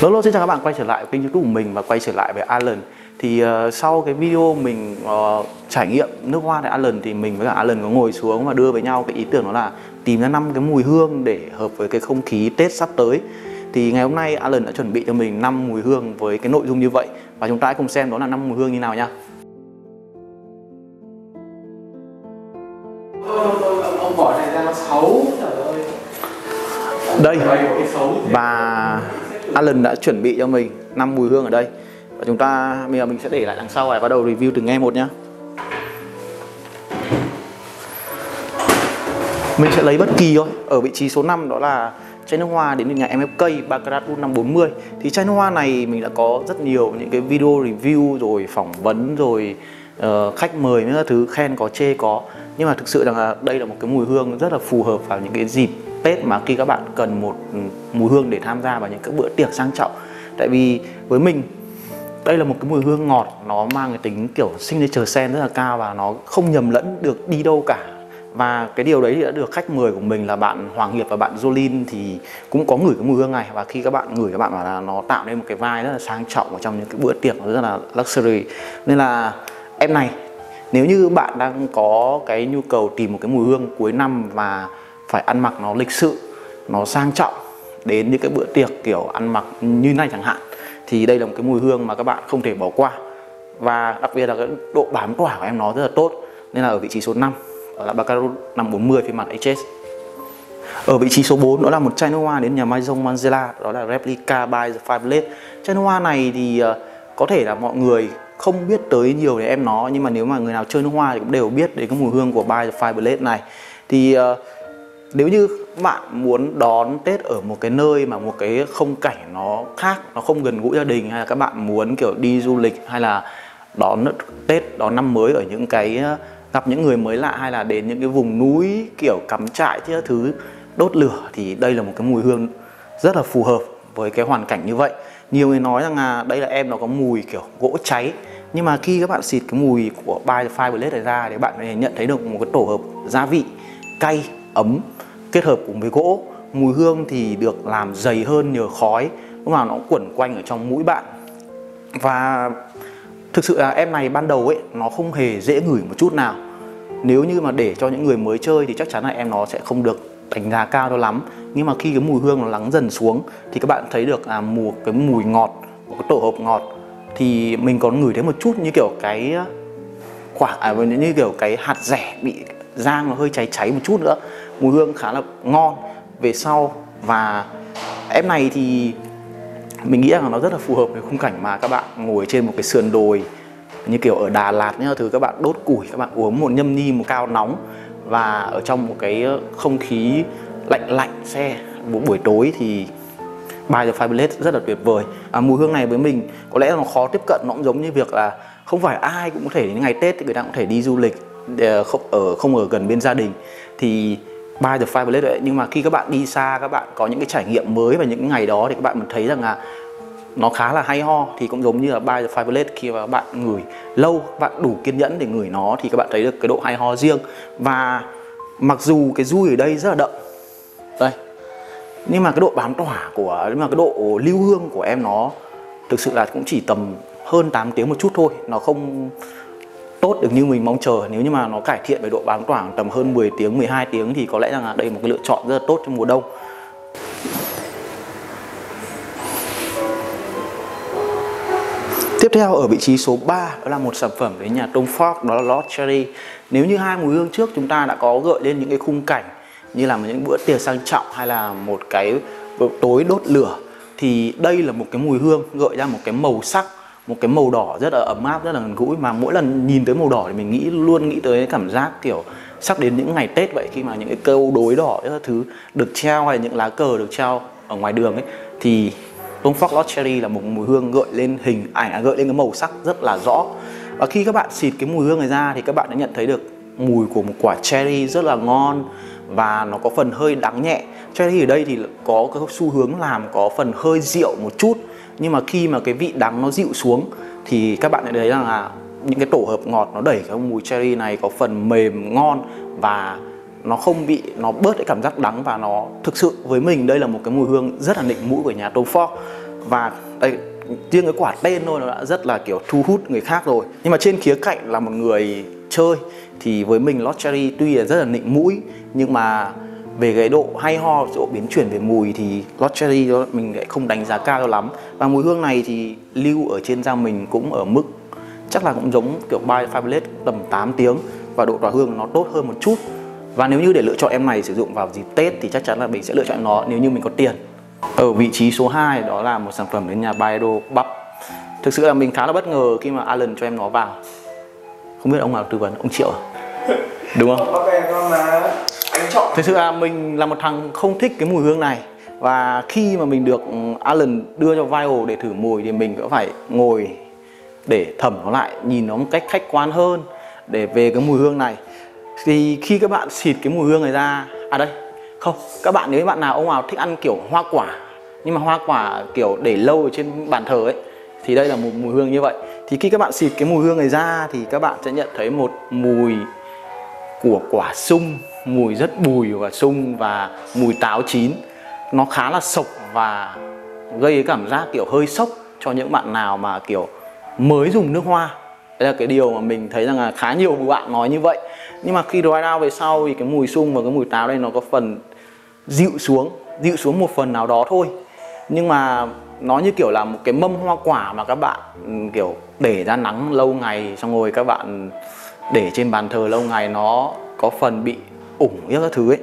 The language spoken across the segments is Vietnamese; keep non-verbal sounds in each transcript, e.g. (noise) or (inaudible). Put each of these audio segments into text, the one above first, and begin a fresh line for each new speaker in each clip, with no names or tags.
Hello, xin chào các bạn quay trở lại kênh youtube của mình và quay trở lại với Alan. Thì uh, sau cái video mình uh, trải nghiệm nước hoa tại Alan thì mình với cả Alan có ngồi xuống và đưa với nhau cái ý tưởng đó là tìm ra năm cái mùi hương để hợp với cái không khí Tết sắp tới. Thì ngày hôm nay Alan đã chuẩn bị cho mình 5 mùi hương với cái nội dung như vậy. Và chúng ta hãy cùng xem đó là năm mùi hương như nào nha
ông bỏ này ra nó xấu trời ơi.
Đây. Và Alan đã chuẩn bị cho mình 5 mùi hương ở đây. Và chúng ta bây giờ mình sẽ để lại đằng sau này bắt đầu review từng nghe một nhá. Mình sẽ lấy bất kỳ thôi. Ở vị trí số 5 đó là chai nước hoa đến từ nhà MFK Baccarat 540 thì chai nước hoa này mình đã có rất nhiều những cái video review rồi phỏng vấn rồi uh, khách mời những thứ khen có chê có. Nhưng mà thực sự rằng là đây là một cái mùi hương rất là phù hợp vào những cái dịp Tết mà khi các bạn cần một mùi hương để tham gia vào những cái bữa tiệc sang trọng. Tại vì với mình, đây là một cái mùi hương ngọt, nó mang cái tính kiểu signature scent rất là cao và nó không nhầm lẫn được đi đâu cả. Và cái điều đấy thì đã được khách mời của mình là bạn Hoàng Hiệp và bạn Jolin thì cũng có ngửi cái mùi hương này. Và khi các bạn ngửi, các bạn bảo là nó tạo nên một cái vai rất là sang trọng ở trong những cái bữa tiệc rất là luxury. Nên là em này, nếu như bạn đang có cái nhu cầu tìm một cái mùi hương cuối năm và phải ăn mặc nó lịch sự nó sang trọng đến những cái bữa tiệc kiểu ăn mặc như này chẳng hạn thì đây là một cái mùi hương mà các bạn không thể bỏ qua. Và đặc biệt là cái độ bám tỏa của em nó rất là tốt nên là ở vị trí số 5 đó là Baccarat 540 phiên bản HS ở vị trí số 4 đó là một chai nước hoa đến nhà Maison Manzella đó là Replica by the Five blade chai nước hoa này thì ờ, có thể là mọi người không biết tới nhiều để em nó nhưng mà nếu mà người nào chơi nước hoa thì cũng đều biết đến cái mùi hương của by the Five blade này. Thì uh, nếu như bạn muốn đón Tết ở một cái nơi mà một cái không cảnh nó khác, nó không gần gũi gia đình, hay là các bạn muốn, kiểu, đi du lịch, hay là đón Tết, đón năm mới ở những cái ờ, gặp những người mới lạ, hay là đến những cái vùng núi, kiểu, cắm trại thứ thứ, đốt lửa, thì đây là một cái mùi hương rất là phù hợp với cái hoàn cảnh như vậy. Nhiều người nói rằng là đây là em nó có mùi, kiểu, gỗ cháy, nhưng mà khi các bạn xịt cái mùi của By the fireplace này ra, thì bạn có thể nhận thấy được một cái tổ hợp gia vị, cay ấm kết hợp cùng với gỗ. Mùi hương thì được làm dày hơn nhờ khói lúc nào nó quẩn quanh ở trong mũi bạn. Và thực sự là em này ban đầu ấy nó không hề dễ ngửi một chút nào. Nếu như mà để cho những người mới chơi thì chắc chắn là em nó sẽ không được đánh giá cao cho lắm. Nhưng mà khi cái mùi hương nó lắng dần xuống thì các bạn thấy được là mùi cái mùi ngọt một cái tổ hợp ngọt thì mình còn ngửi thấy một chút như kiểu cái à, quả à, như kiểu cái hạt rẻ bị rang nó hơi cháy cháy một chút nữa mùi hương khá là ngon. Về sau và em này thì mình nghĩ rằng nó rất là phù hợp với khung cảnh mà các bạn ngồi trên một cái sườn đồi như kiểu ở Đà Lạt nhá thứ các bạn đốt củi các bạn uống một nhâm nhi một cao nóng và ở trong một cái không khí lạnh lạnh xe một buổi tối thì By the Five rất là tuyệt vời. À, mùi hương này với mình có lẽ là nó khó tiếp cận nó cũng giống như việc là không phải ai cũng có thể đến ngày Tết thì người ta cũng thể đi du lịch ờ, không ở không ở gần bên gia đình. Thì buy the five blades đấy, nhưng mà khi các bạn đi xa, các bạn có những cái trải nghiệm mới và những ngày đó thì các bạn thấy rằng là nó khá là hay ho. Thì cũng giống như là buy the five blades khi mà bạn ngửi lâu, các bạn đủ kiên nhẫn để ngửi nó thì các bạn thấy được cái độ hay ho riêng. Và mặc dù cái dui ở đây rất là đậm, đây, nhưng mà cái độ bám tỏa của, nhưng mà cái độ lưu hương của em nó thực sự là cũng chỉ tầm hơn 8 tiếng một chút thôi. Nó không tốt được như mình mong chờ nếu như mà nó cải thiện về độ bám tỏa tầm hơn 10 tiếng 12 tiếng thì có lẽ rằng là đây là một cái lựa chọn rất là tốt trong mùa đông Tiếp theo, ở vị trí số 3 đó là một sản phẩm đến nhà Tom Ford, đó là Lord Cherry. Nếu như hai mùi hương trước chúng ta đã có gợi lên những cái khung cảnh như là những bữa tiệc sang trọng hay là một cái tối đốt lửa, thì đây là một cái mùi hương gợi ra một cái màu sắc một cái màu đỏ rất là ấm áp rất là gần gũi. Mà mỗi lần nhìn tới màu đỏ thì mình nghĩ luôn nghĩ tới cảm giác kiểu sắp đến những ngày Tết vậy khi mà những cái câu đối đỏ các thứ được treo hay những lá cờ được treo ở ngoài đường ấy thì bông phóc lót Cherry là một mùi hương gợi lên hình ảnh à, gợi lên cái màu sắc rất là rõ. Và khi các bạn xịt cái mùi hương này ra thì các bạn đã nhận thấy được mùi của một quả cherry rất là ngon và nó có phần hơi đắng nhẹ. Cherry ở đây thì có cái xu hướng làm có phần hơi rượu một chút nhưng mà khi mà cái vị đắng nó dịu xuống, thì các bạn sẽ thấy rằng là những cái tổ hợp ngọt nó đẩy cái mùi cherry này, có phần mềm, ngon, và nó không bị, nó bớt cái cảm giác đắng và nó thực sự với mình. Đây là một cái mùi hương rất là nịnh mũi của nhà Tom Ford và đây, riêng cái quả tên thôi nó đã rất là, kiểu, thu hút người khác rồi. Nhưng mà trên khía cạnh là một người chơi thì với mình Lost Cherry tuy là rất là nịnh mũi, nhưng mà về cái độ hay ho, độ biến chuyển về mùi thì Lord Cherry đó, mình lại không đánh giá cao cho lắm. Và mùi hương này thì lưu ở trên da mình cũng ở mức chắc là cũng giống kiểu by Fabulous tầm 8 tiếng và độ tỏa hương nó tốt hơn một chút. Và nếu như để lựa chọn em này sử dụng vào dịp Tết thì chắc chắn là mình sẽ lựa chọn nó nếu như mình có tiền. Ở vị trí số 2 đó là một sản phẩm đến nhà Baedo Bắp. Thực sự là mình khá là bất ngờ khi mà Alan cho em nó vào. Không biết ông nào tư vấn, ông Triệu à? (laughs) đúng không? Thực sự là mình là một thằng không thích cái mùi hương này. Và khi mà mình được Alan đưa cho viral để thử mùi thì mình cũng phải ngồi để thẩm nó lại nhìn nó một cách khách quan hơn để về cái mùi hương này. Thì khi các bạn xịt cái mùi hương này ra à đây không các bạn nếu bạn nào ông nào thích ăn kiểu hoa quả nhưng mà hoa quả kiểu để lâu ở trên bàn thờ ấy thì đây là một mùi hương như vậy. Thì khi các bạn xịt cái mùi hương này ra thì các bạn sẽ nhận thấy một mùi của quả sung, mùi rất bùi và sung và mùi táo chín. Nó khá là sộc và gây cái cảm giác kiểu hơi sốc cho những bạn nào mà kiểu mới dùng nước hoa. Đấy là cái điều mà mình thấy rằng là khá nhiều bạn nói như vậy. Nhưng mà khi dry down về sau thì cái mùi sung và cái mùi táo đây nó có phần dịu xuống dịu xuống một phần nào đó thôi. Nhưng mà nó như kiểu là một cái mâm hoa quả mà các bạn ừ, kiểu, để ra nắng lâu ngày, xong rồi các bạn để trên bàn thờ lâu ngày nó có phần bị ủng với các thứ ấy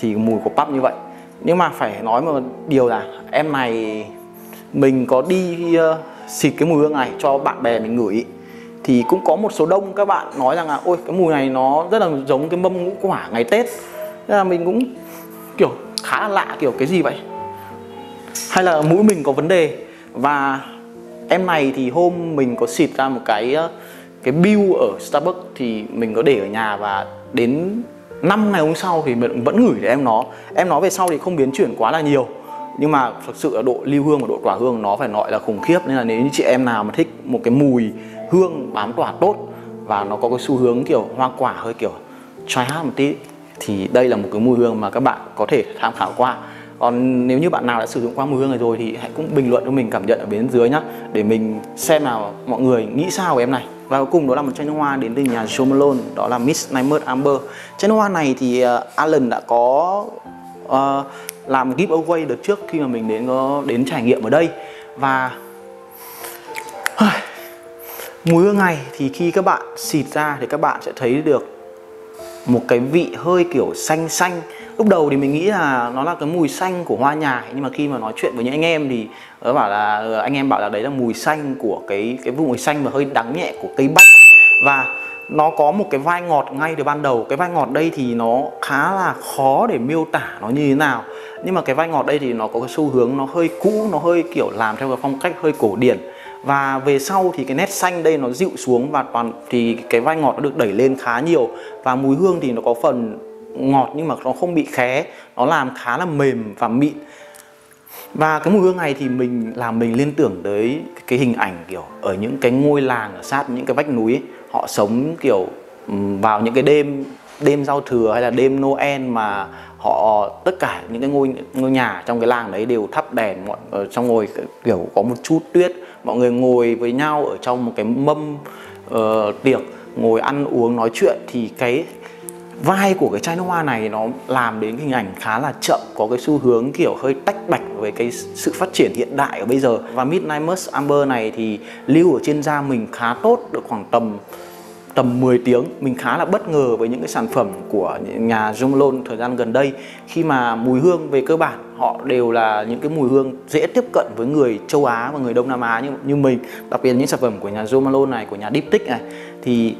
thì mùi của bắp như vậy. Nhưng mà phải nói một điều là em này mình có đi uh, xịt cái mùi hương này cho bạn bè mình ngửi thì cũng có một số đông các bạn nói rằng là ôi cái mùi này nó rất là giống cái mâm ngũ quả ngày Tết. Thế là mình cũng kiểu khá là lạ kiểu cái gì vậy? Hay là mũi mình có vấn đề? Và em này thì hôm mình có xịt ra một cái uh, cái bill ở Starbucks thì mình có để ở nhà và đến 5 ngày hôm sau thì mình vẫn gửi để em nó. Em nó về sau thì không biến chuyển quá là nhiều, nhưng mà thực sự là độ lưu hương và độ tỏa hương nó phải nói là khủng khiếp, nên là nếu như chị em nào mà thích một cái mùi hương bám tỏa tốt và nó có cái xu hướng kiểu hoa quả hơi kiểu try hard một tí, thì đây là một cái mùi hương mà các bạn có thể tham khảo qua. Còn nếu như bạn nào đã sử dụng qua mùi hương này rồi thì hãy cũng bình luận cho mình cảm nhận ở bên dưới nhá, để mình xem nào mọi người nghĩ sao về em này và cuối cùng đó là một chai nước hoa đến từ nhà Jo Malone đó là Miss Nightmare Amber. Chai nước hoa này thì uh, Alan đã có uh, làm giveaway đợt trước khi mà mình đến có đến trải nghiệm ở đây. Và (sighs) mùi hương này thì khi các bạn xịt ra thì các bạn sẽ thấy được một cái vị hơi kiểu xanh xanh lúc đầu thì mình nghĩ là nó là cái mùi xanh của hoa nhài, nhưng mà khi mà nói chuyện với những anh em thì nó bảo là ờ, anh em bảo là đấy là mùi xanh của cái cái mùi xanh mà hơi đắng nhẹ của cây bách và nó có một cái vai ngọt ngay từ ban đầu. Cái vai ngọt đây thì nó khá là khó để miêu tả nó như thế nào. Nhưng mà cái vai ngọt đây thì nó có cái xu hướng nó hơi cũ, nó hơi kiểu làm theo cái phong cách hơi cổ điển. Và về sau thì cái nét xanh đây nó dịu xuống và toàn, thì cái vai ngọt nó được đẩy lên khá nhiều. Và mùi hương thì nó có phần ngọt nhưng mà nó không bị khé. Nó làm khá là mềm và mịn. Và cái mùi hương này thì mình làm mình liên tưởng tới cái hình ảnh kiểu ở những cái ngôi làng ở sát những cái vách núi ấy, họ sống kiểu vào những cái đêm đêm giao thừa hay là đêm Noel mà họ tất cả những cái ngôi ngôi nhà trong cái làng đấy đều thắp đèn mọi ờ, ở trong ngồi kiểu có một chút tuyết. Mọi người ngồi với nhau ở trong một cái mâm uh, tiệc ngồi ăn uống nói chuyện. Thì cái vai của cái chai nước hoa này nó làm đến hình ảnh khá là chậm, có cái xu hướng kiểu hơi tách bạch với cái sự phát triển hiện đại ở bây giờ. Và Midnight Musk Amber này thì lưu ở trên da mình khá tốt, được khoảng tầm tầm 10 tiếng. Mình khá là bất ngờ với những cái sản phẩm của nhà Jomlon thời gian gần đây. Khi mà mùi hương về cơ bản, họ đều là những cái mùi hương dễ tiếp cận với người châu Á và người Đông Nam Á như như mình. Đặc biệt những sản phẩm của nhà Jomlon này, của nhà Diptyque này, thì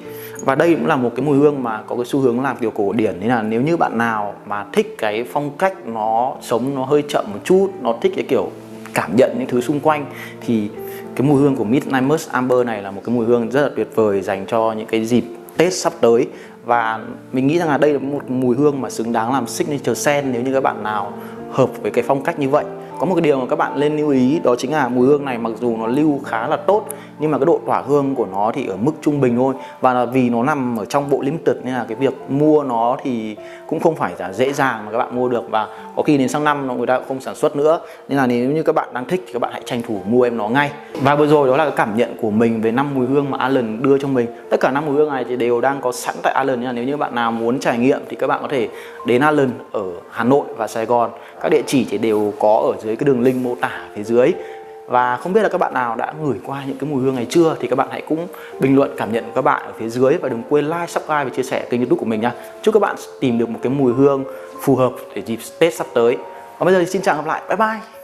và đây cũng là một cái mùi hương mà có cái xu hướng làm kiểu cổ điển. Nên là nếu như bạn nào mà thích cái phong cách nó sống, nó hơi chậm một chút, nó thích cái kiểu cảm nhận những thứ xung quanh, thì cái mùi hương của Midnight Musk Amber này là một cái mùi hương rất là tuyệt vời dành cho những cái dịp Tết sắp tới. Và mình nghĩ rằng là đây là một mùi hương mà xứng đáng làm signature scent nếu như các bạn nào hợp với cái phong cách như vậy. Có một cái điều mà các bạn nên lưu ý, đó chính là mùi hương này mặc dù nó lưu khá là tốt nhưng mà cái độ tỏa hương của nó thì ở mức trung bình thôi. Và là vì nó nằm ở trong bộ limited nên là cái việc mua nó thì cũng không phải là dễ dàng mà các bạn mua được. Và có khi đến sang năm nó người ta cũng không sản xuất nữa. Nên là nếu như các bạn đang thích thì các bạn hãy tranh thủ mua em nó ngay. Và vừa rồi đó là cái cảm nhận của mình về năm mùi hương mà Alan đưa cho mình. Tất cả năm mùi hương này thì đều đang có sẵn tại Alan là nếu như bạn nào muốn trải nghiệm thì các bạn có thể đến Alan ở Hà Nội và Sài Gòn. Các địa chỉ thì đều có ở dưới cái đường link mô tả phía dưới và không biết là các bạn nào đã ngửi qua những cái mùi hương này chưa? Thì các bạn hãy cũng bình luận cảm nhận của các bạn ở phía dưới và đừng quên like, subscribe và chia sẻ kênh youtube của mình nha chúc các bạn tìm được một cái mùi hương phù hợp để dịp Tết sắp tới. Và bây giờ thì xin chào gặp lại. Bye bye!